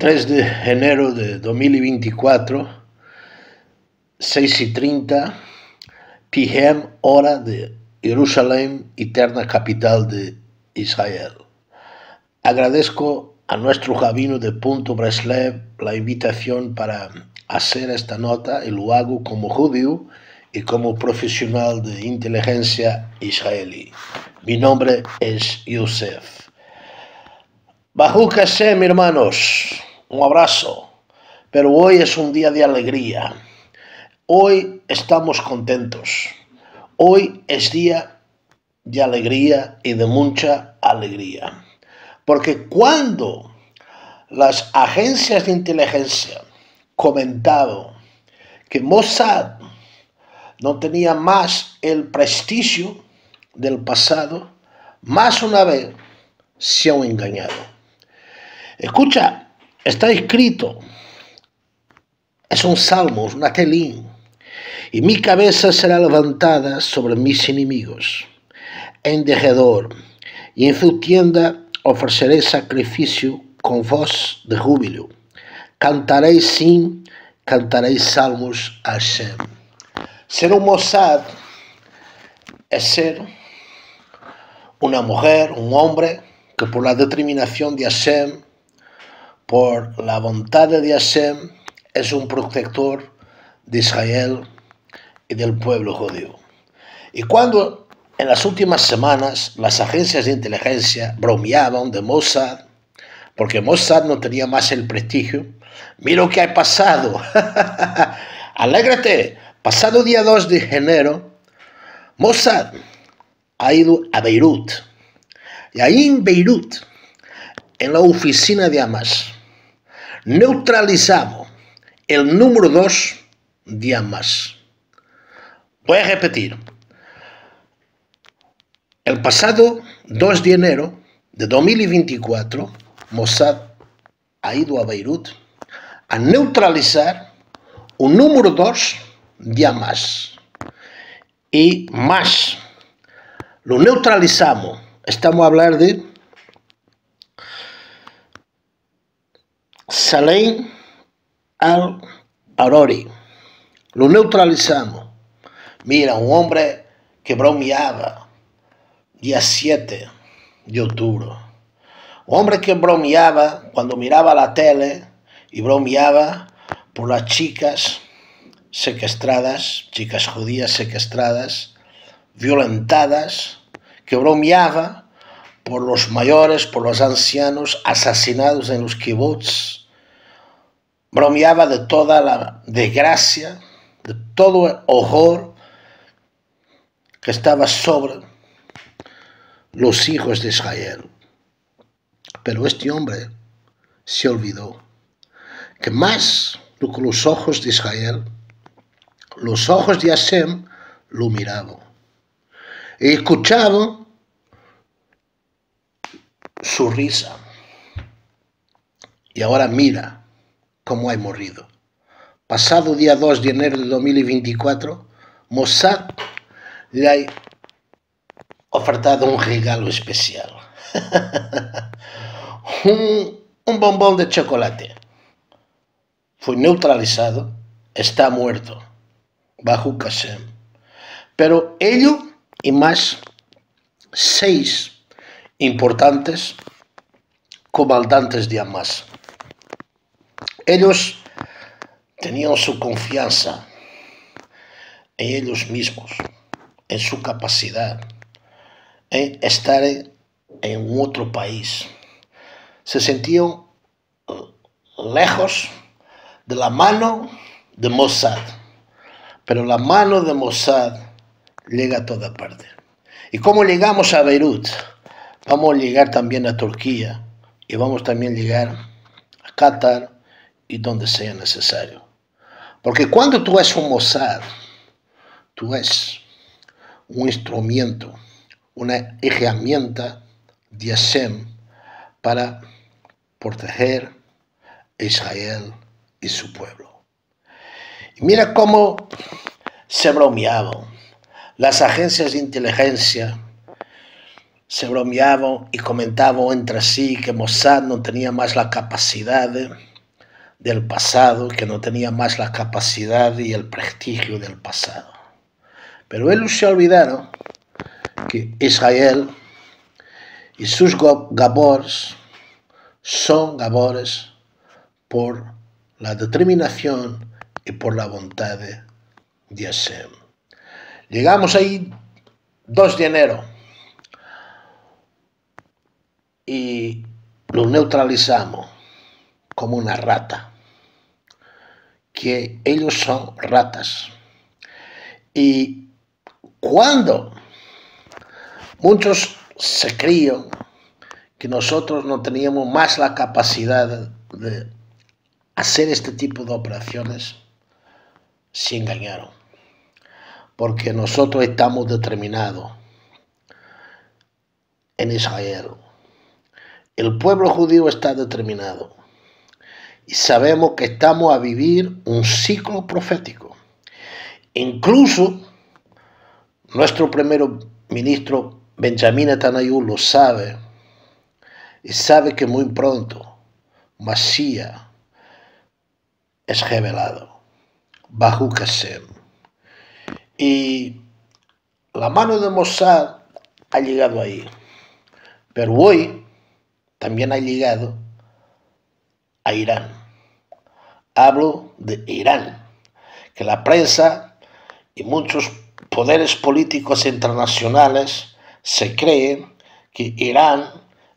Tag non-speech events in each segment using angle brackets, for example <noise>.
3 de enero de 2024, 6 y 30 p.m. hora de Jerusalén, eterna capital de Israel. Agradezco a nuestro rabino de Punto Breslev la invitación para hacer esta nota y lo hago como judío y como profesional de inteligencia israelí. Mi nombre es Yosef. Bajo mi hermanos, un abrazo. Pero hoy es un día de alegría. Hoy estamos contentos. Hoy es día de alegría y de mucha alegría. Porque cuando las agencias de inteligencia comentaban que Mossad no tenía más el prestigio del pasado, más una vez se han engañado. Escucha, está escrito, es un salmo, una telín, y mi cabeza será levantada sobre mis enemigos. En derredor, y en su tienda ofreceré sacrificio con voz de júbilo. Cantaréis sin, cantaréis salmos a Hashem. Ser un Mossad es ser una mujer, un hombre, que por la determinación de Hashem por la voluntad de Hashem, es un protector de Israel y del pueblo judío. Y cuando en las últimas semanas las agencias de inteligencia bromeaban de Mossad, porque Mossad no tenía más el prestigio, mira lo que ha pasado. <laughs> Alégrate, pasado día 2 de enero, Mossad ha ido a Beirut. Y ahí en Beirut, en la oficina de Hamas, neutralizamos el número 2 de Hamas. Voy a repetir. El pasado 2 de enero de 2024, Mossad ha ido a Beirut a neutralizar un número 2 de Hamas. Y más, lo neutralizamos. Estamos a hablar de Salem al-Arori. Lo neutralizamos. Mira, un hombre que bromeaba día 7 de octubre. Un hombre que bromeaba cuando miraba la tele y bromeaba por las chicas secuestradas, chicas judías secuestradas, violentadas, que bromeaba por los mayores, por los ancianos asesinados en los kibbutz, bromeaba de toda la desgracia, de todo el horror que estaba sobre los hijos de Israel. Pero este hombre se olvidó que más que los ojos de Israel, los ojos de Hashem lo miraban y escuchaban su risa. Y ahora mira como ha morrido. Pasado día 2 de enero de 2024, Mossad le ha ofertado un regalo especial. <laughs> un, un bombón de chocolate. Fue neutralizado, está muerto, bajo Kashem. Pero ello y más seis importantes comandantes de Hamas ellos tenían su confianza en ellos mismos, en su capacidad, en estar en otro país. Se sentían lejos de la mano de Mossad, pero la mano de Mossad llega a toda parte. Y como llegamos a Beirut, vamos a llegar también a Turquía y vamos también a llegar a Qatar, y donde sea necesario. Porque cuando tú eres un Mossad, tú eres un instrumento, una herramienta de Hashem para proteger a Israel y su pueblo. Y mira cómo se bromeaban. Las agencias de inteligencia se bromeaban y comentaban entre sí que Mossad no tenía más la capacidad de del pasado, que no tenía más la capacidad y el prestigio del pasado. Pero ellos se olvidaron que Israel y sus gabores son gabores por la determinación y por la voluntad de Hashem. Llegamos ahí 2 de enero y lo neutralizamos como una rata, que ellos son ratas. Y cuando muchos se creían que nosotros no teníamos más la capacidad de hacer este tipo de operaciones, se engañaron. Porque nosotros estamos determinados en Israel. El pueblo judío está determinado. Sabemos que estamos a vivir un ciclo profético. Incluso nuestro primer ministro Benjamin Netanyahu lo sabe y sabe que muy pronto Masía es revelado bajo Kasem. Y la mano de Mossad ha llegado ahí. Pero hoy también ha llegado a Irán. Hablo de Irán, que la prensa y muchos poderes políticos internacionales se creen que Irán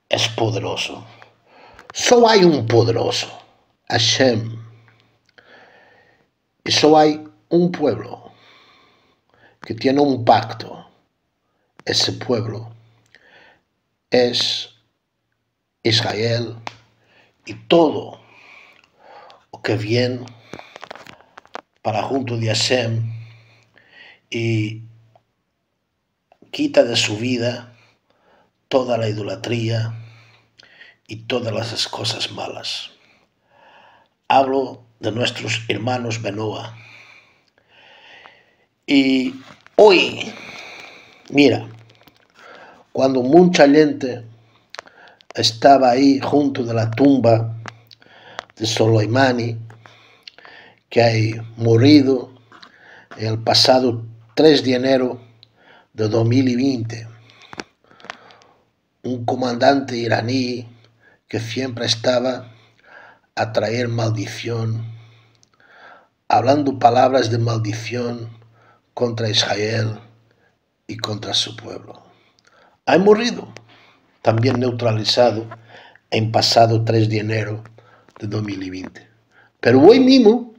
es poderoso. Solo hay un poderoso, Hashem. Y solo hay un pueblo que tiene un pacto. Ese pueblo es Israel y todo que viene para junto de Hashem y quita de su vida toda la idolatría y todas las cosas malas. Hablo de nuestros hermanos Benoa. Y hoy, mira, cuando mucha gente estaba ahí junto de la tumba de Soleimani, que ha morido el pasado 3 de enero de 2020. Un comandante iraní que siempre estaba a traer maldición, hablando palabras de maldición contra Israel y contra su pueblo. Ha morido, también neutralizado en pasado 3 de enero de 2020. Pero hoy mismo,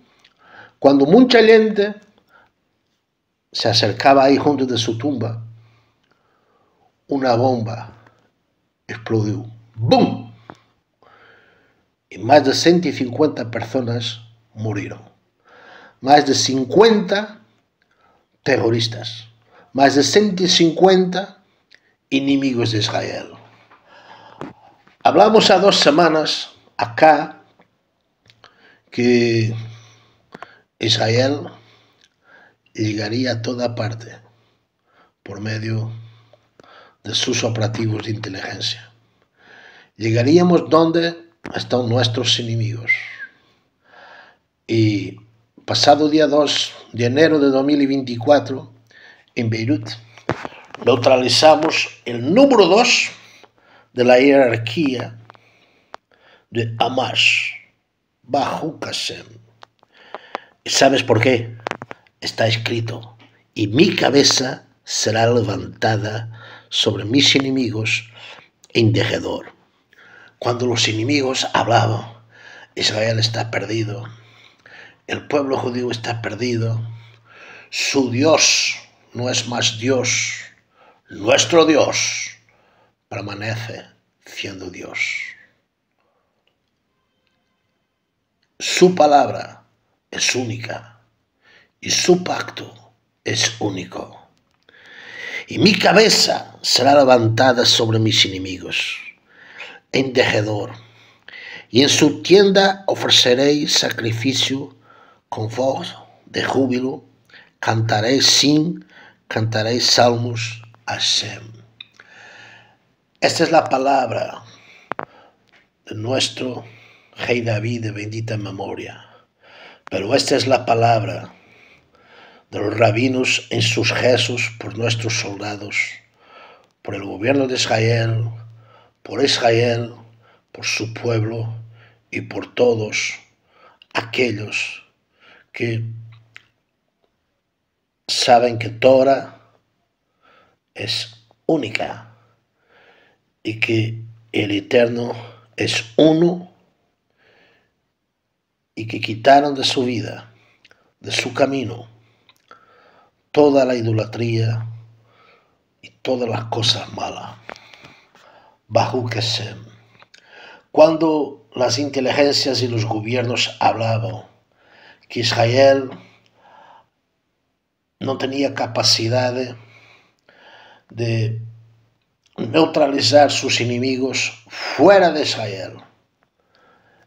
cuando mucha gente se acercaba ahí junto de su tumba, una bomba explodió. ¡Bum! Y más de 150 personas murieron. Más de 50 terroristas. Más de 150 enemigos de Israel. Hablamos a dos semanas acá que Israel llegaría a toda parte por medio de sus operativos de inteligencia. Llegaríamos donde están nuestros enemigos. Y pasado día 2 de enero de 2024, en Beirut, neutralizamos el número 2 de la jerarquía de Hamas bajo Qasem. ¿Sabes por qué? Está escrito, y mi cabeza será levantada sobre mis enemigos en dejedor. Cuando los enemigos hablaban, Israel está perdido, el pueblo judío está perdido, su Dios no es más Dios, nuestro Dios permanece siendo Dios. Su palabra es única y su pacto es único. Y mi cabeza será levantada sobre mis enemigos, en dejedor, y en su tienda ofreceréis sacrificio con voz de júbilo, cantaréis sin, cantaréis salmos a Shem. Esta es la palabra de nuestro rey David de bendita memoria. Pero esta es la palabra de los rabinos en sus gestos por nuestros soldados, por el gobierno de Israel, por Israel, por su pueblo y por todos aquellos que saben que Torah es única y que el Eterno es uno y que quitaron de su vida, de su camino, toda la idolatría y todas las cosas malas. Bajo Kesem. Cuando las inteligencias y los gobiernos hablaban que Israel no tenía capacidad de neutralizar sus enemigos fuera de Israel.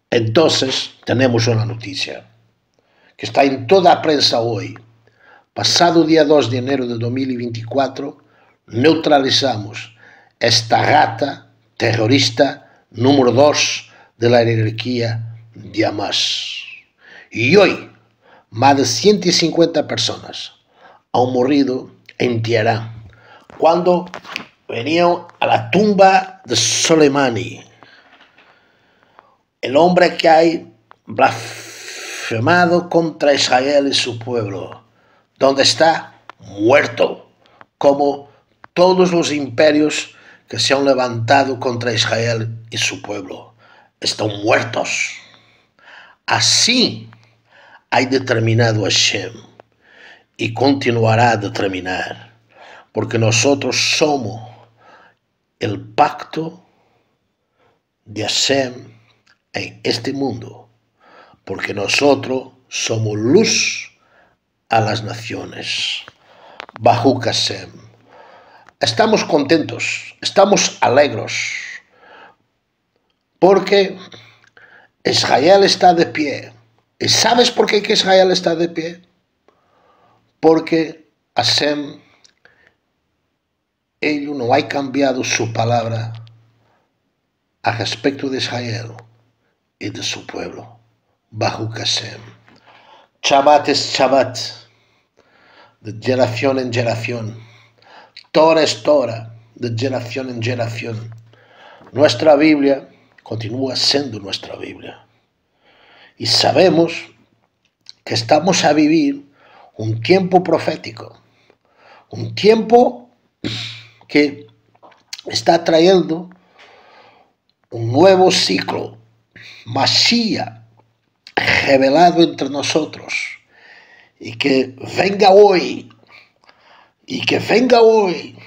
Entonces tenemos una noticia que está en toda la prensa hoy. Pasado día 2 de enero de 2024, neutralizamos esta rata terrorista número 2 de la jerarquía de Hamas. Y hoy, más de 150 personas han morido en Tierra cuando venían a la tumba de Soleimani, el hombre que hay blasfemado contra Israel y su pueblo, donde está muerto, como todos los imperios que se han levantado contra Israel y su pueblo, están muertos. Así hay determinado Hashem y continuará a determinar, porque nosotros somos el pacto de Hashem en este mundo, porque nosotros somos luz a las naciones. Bajo Hashem. Estamos contentos, estamos alegros, porque Israel está de pie. ¿Y sabes por qué Israel está de pie? Porque Hashem, él no ha cambiado su palabra a respecto de Israel y de su pueblo. Bajo Hashem. Shabbat es Shabbat, de generación en generación. Torah es Torah, de generación en generación. Nuestra Biblia continúa siendo nuestra Biblia. Y sabemos que estamos a vivir un tiempo profético, un tiempo que está trayendo un nuevo ciclo, Masía, revelado entre nosotros, y que venga hoy, y que venga hoy.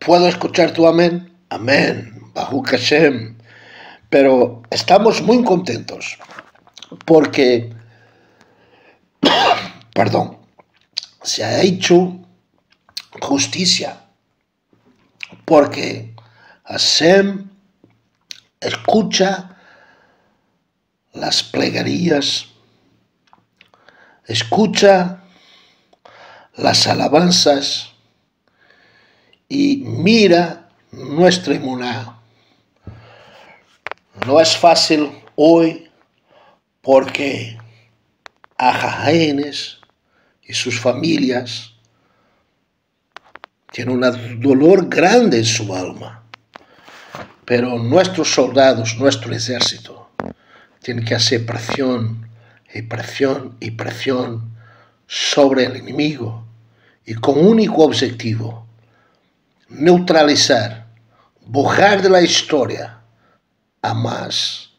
¿Puedo escuchar tu amén? Amén, bajo Hashem. Pero estamos muy contentos porque, <coughs> perdón, se ha hecho justicia porque Hashem escucha las plegarías, escucha las alabanzas y mira nuestra inmunidad. No es fácil hoy porque a Jaénes y sus familias tienen un dolor grande en su alma. Pero nuestros soldados, nuestro ejército, tienen que hacer presión y presión y presión sobre el enemigo y con único objetivo, neutralizar, borrar de la historia Hamas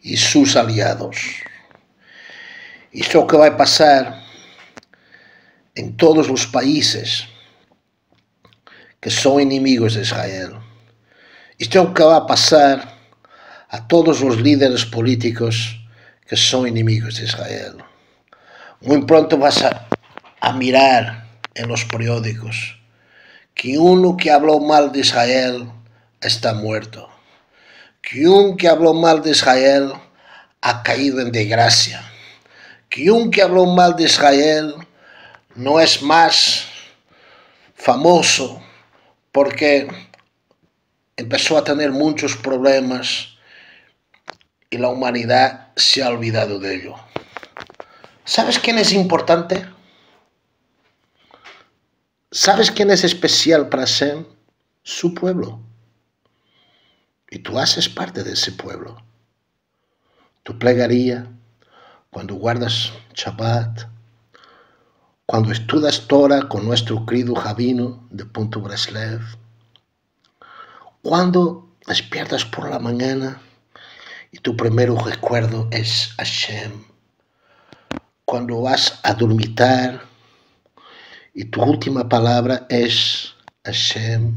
y sus aliados. Esto que va a pasar en todos los países que son enemigos de Israel. Esto que va a pasar a todos los líderes políticos que son enemigos de Israel. Muy pronto vas a, a mirar en los periódicos que uno que habló mal de Israel está muerto que un que habló mal de Israel ha caído en desgracia, que un que habló mal de Israel no es más famoso porque empezó a tener muchos problemas y la humanidad se ha olvidado de ello. ¿Sabes quién es importante? ¿Sabes quién es especial para Sem? Su pueblo. Y tú haces parte de ese pueblo. Tu plegaría, cuando guardas Shabbat, cuando estudias Torah con nuestro querido Javino de Punto Breslev, cuando despiertas por la mañana y tu primer recuerdo es Hashem, cuando vas a dormitar y tu última palabra es Hashem,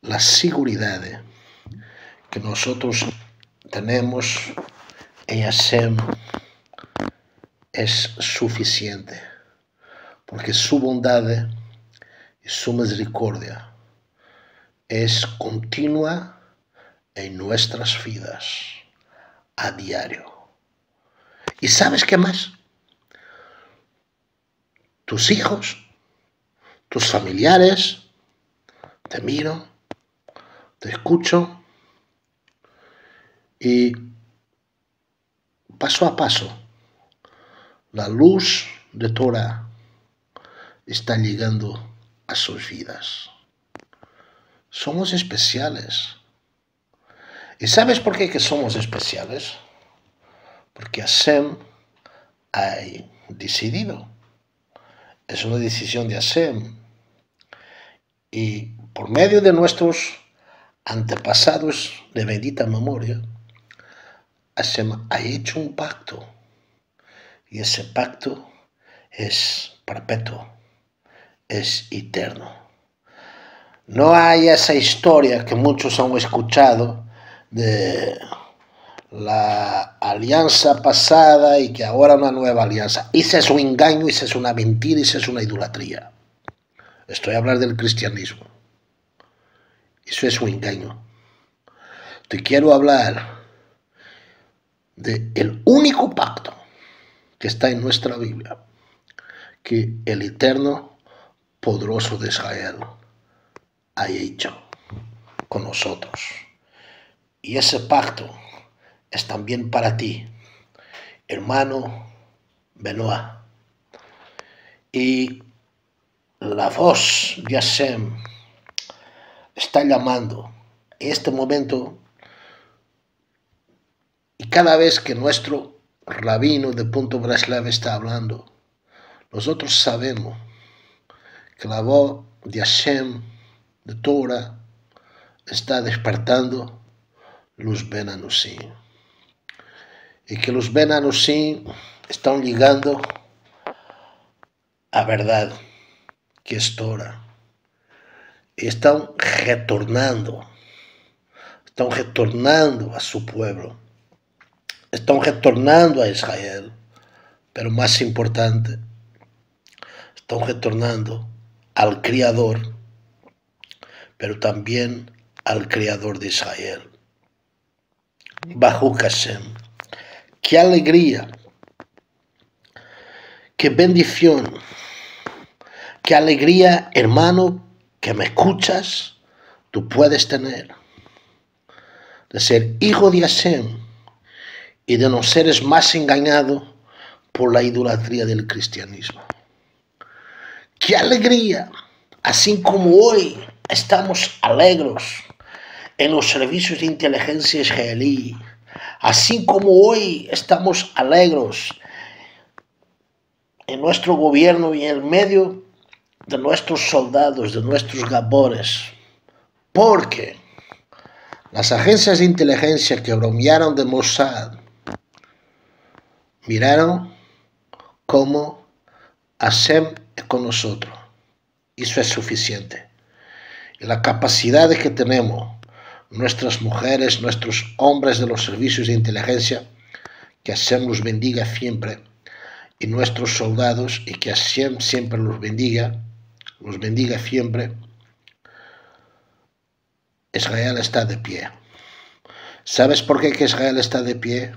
la seguridad que nosotros tenemos en Hashem es suficiente, porque su bondad y su misericordia es continua en nuestras vidas a diario. ¿Y sabes qué más? Tus hijos, tus familiares, te miro, te escucho y paso a paso la luz de Torah está llegando a sus vidas. Somos especiales. ¿Y sabes por qué que somos especiales? Porque Hashem ha decidido. Es una decisión de Hashem. Y por medio de nuestros antepasados de bendita memoria, Hashem ha hecho un pacto. Y ese pacto es perpetuo, es eterno. No hay esa historia que muchos han escuchado de la alianza pasada y que ahora una nueva alianza. Ese es un engaño, esa es una mentira, esa es una idolatría. Estoy a hablar del cristianismo. Eso es un engaño. Te quiero hablar de el único pacto que está en nuestra Biblia, que el eterno poderoso de Israel ha hecho con nosotros. Y ese pacto es también para ti, hermano Benoit. Y la voz de Hashem está llamando en este momento y cada vez que nuestro rabino de Punto Breslav está hablando, nosotros sabemos que la voz de Hashem, de Torah, está despertando los Ben Y que los Ben están llegando a verdad, que es Torah. Están retornando, están retornando a su pueblo, están retornando a Israel, pero más importante, están retornando al Criador, pero también al Creador de Israel. Bajo Hashem. Qué alegría, qué bendición, qué alegría, hermano, que me escuchas, tú puedes tener de ser hijo de Hashem y de no seres más engañado por la idolatría del cristianismo. ¡Qué alegría! Así como hoy estamos alegres en los servicios de inteligencia israelí, así como hoy estamos alegres en nuestro gobierno y en el medio de nuestros soldados, de nuestros gabores, porque las agencias de inteligencia que bromearon de Mossad miraron cómo Hashem con nosotros. Eso es suficiente. Y la capacidad que tenemos, nuestras mujeres, nuestros hombres de los servicios de inteligencia, que Hashem los bendiga siempre, y nuestros soldados, y que Hashem siempre los bendiga, los bendiga siempre, Israel está de pie. ¿Sabes por qué que Israel está de pie?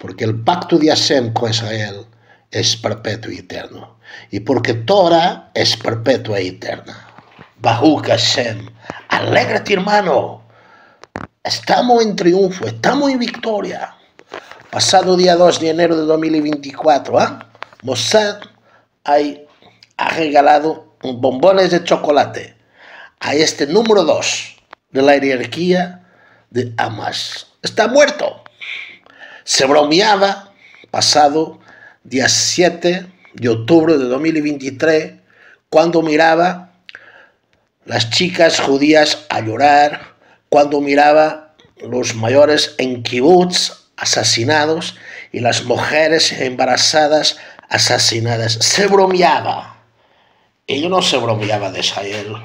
Porque el pacto de Hashem con Israel es perpetuo y eterno. Y porque Torah es perpetua y eterna. Bajú Hashem. Alégrate, hermano. estamos en triunfo, estamos en victoria. Pasado día 2 de enero de 2024, ¿eh? Mossad ha regalado bombones de chocolate a este número 2 de la jerarquía de Hamas. Está muerto. Se bromeaba pasado día 7 de octubre de 2023 cuando miraba las chicas judías a llorar, cuando miraba los mayores en kibbutz asesinados y las mujeres embarazadas asesinadas. Se bromeaba. Él no se bromeaba de Israel.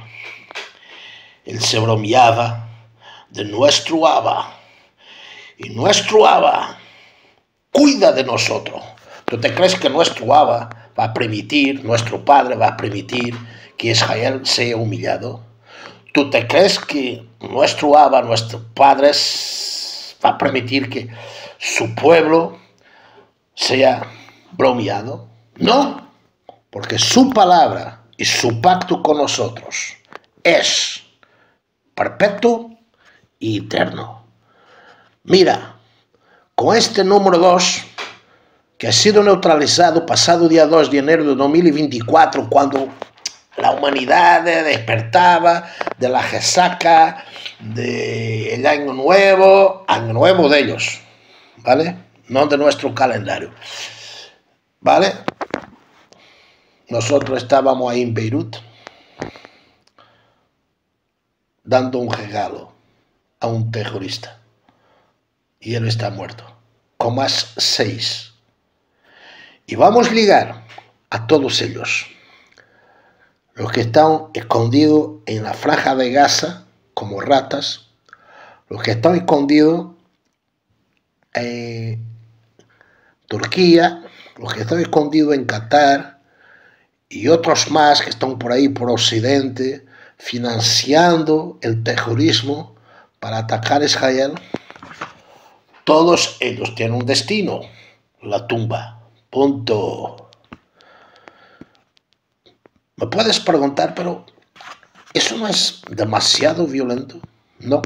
Él se bromeaba de nuestro Abba. Y nuestro Abba cuida de nosotros. ¿Tú te crees que nuestro Abba va a permitir, nuestro Padre va a permitir que Israel sea humillado? ¿Tú te crees que nuestro Abba, nuestro Padre, va a permitir que su pueblo sea bromeado? No, porque su palabra y su pacto con nosotros es perpetuo y eterno. Mira, con este número 2, que ha sido neutralizado pasado día 2 de enero de 2024, cuando la humanidad despertaba de la resaca del año nuevo, año nuevo de ellos, ¿vale? No de nuestro calendario, ¿vale? Nosotros estábamos ahí en Beirut dando un regalo a un terrorista y él está muerto, con más seis. Y vamos a ligar a todos ellos, los que están escondidos en la franja de Gaza como ratas, los que están escondidos en Turquía, los que están escondidos en Qatar y otros más que están por ahí por Occidente financiando el terrorismo para atacar a Israel, todos ellos tienen un destino, la tumba. Punto. Me puedes preguntar, pero ¿eso no es demasiado violento? No.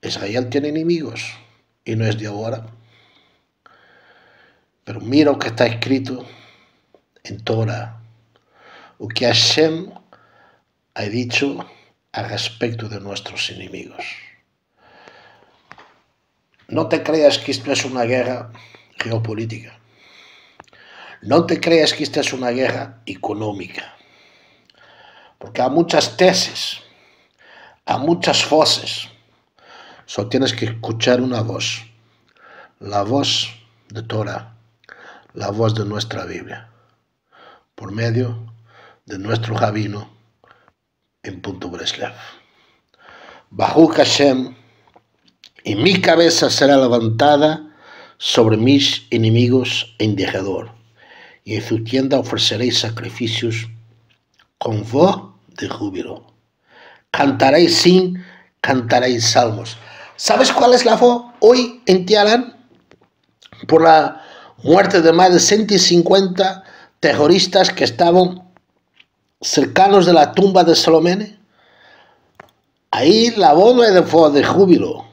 Israel tiene enemigos y no es de ahora. Pero mira lo que está escrito en Torah, lo que Hashem ha dicho al respecto de nuestros enemigos. No te creas que esto es una guerra geopolítica. No te creas que esta es una guerra económica. Porque hay muchas tesis, hay muchas voces. Solo tienes que escuchar una voz. La voz de Torah, la voz de nuestra Biblia, por medio de nuestro rabino en Punto Breslev. Bajo Hashem, y mi cabeza será levantada sobre mis enemigos en y en su tienda ofreceréis sacrificios con voz de júbilo. Cantaréis sin, cantaréis salmos. ¿Sabes cuál es la voz hoy en Tialan? Por la muerte de más de 150 terroristas que estaban cercanos de la tumba de Salomé, ahí la voz no es de voz de júbilo,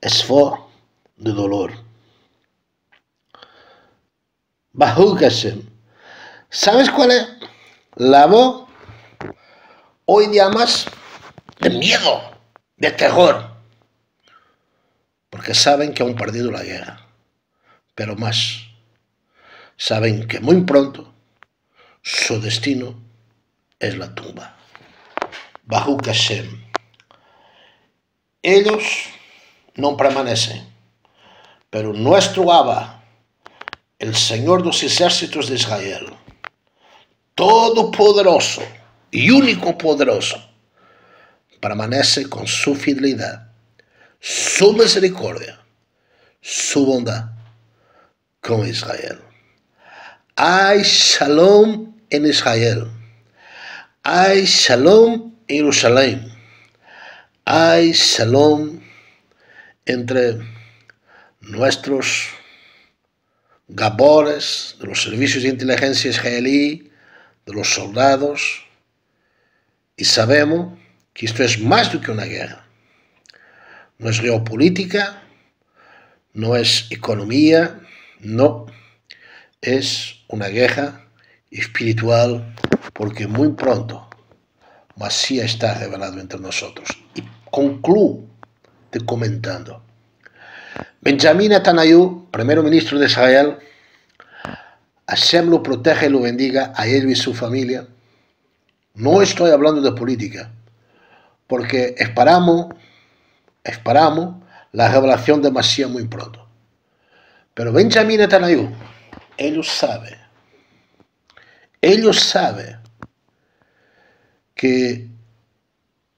es voz de dolor. Bajú ¿Sabes cuál es la voz hoy día más de miedo, de terror? Porque saben que han perdido la guerra, pero más, saben que muy pronto su destino es la tumba. Bajo Hashem. Ellos no permanecen, pero nuestro Abba, el Señor de los ejércitos de Israel, todopoderoso y único poderoso, permanece con su fidelidad, su misericordia, su bondad con Israel. Hay shalom en Israel hay shalom en Jerusalén. Hay shalom entre nuestros gabores de los servicios de inteligencia israelí, de los soldados, y sabemos que esto es más do que una guerra. No es geopolítica, no es economía, no. Es una guerra espiritual porque muy pronto Masía está revelado entre nosotros. Y concluyo te comentando. Benjamín Netanyahu, primer ministro de Israel, Hashem lo protege y lo bendiga a él y su familia. No estoy hablando de política, porque esperamos, esperamos la revelación de Masía muy pronto. Pero Benjamín Netanyahu, ellos sabe, ellos sabe que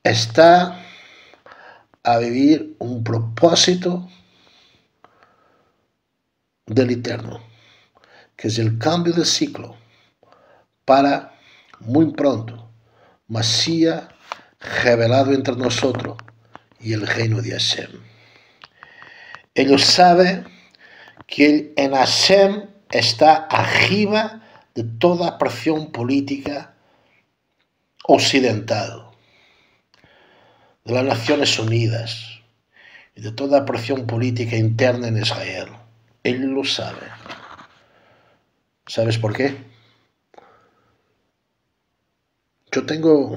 está a vivir un propósito del Eterno, que es el cambio de ciclo para muy pronto, Masía revelado entre nosotros y el reino de Hashem. Ellos saben que en Hashem está arriba de toda presión política occidental, de las Naciones Unidas y de toda presión política interna en Israel. Él lo sabe. ¿Sabes por qué? Yo tengo,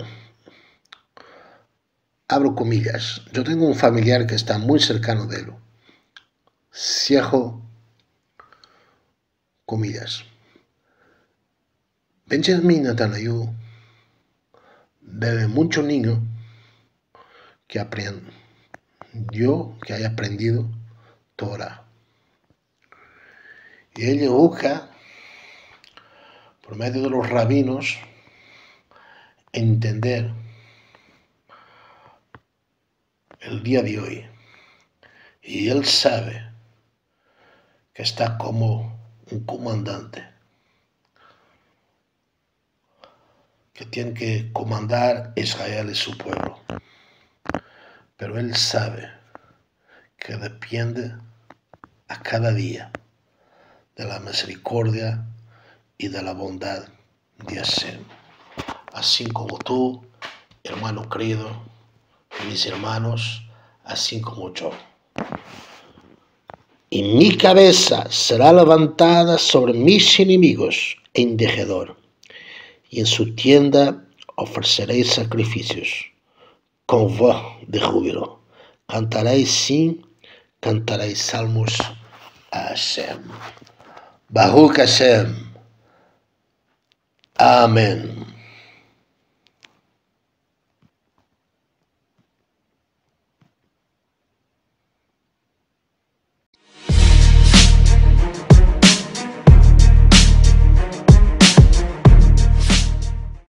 abro comillas, yo tengo un familiar que está muy cercano de él, ciego, comillas. Benjamin Netanyahu bebe mucho niño que yo que haya aprendido Torah. Y ella busca, por medio de los rabinos, entender el día de hoy. Y él sabe que está como un comandante que tiene que comandar Israel y su pueblo. Pero él sabe que depende a cada día de la misericordia y de la bondad de Hashem. Así como tú, hermano querido, mis hermanos, así como yo. Y mi cabeza será levantada sobre mis enemigos en dejedor y en su tienda ofreceréis sacrificios con voz de júbilo. Cantaréis sin, cantaréis salmos a Hashem. Baruch Hashem. Amén.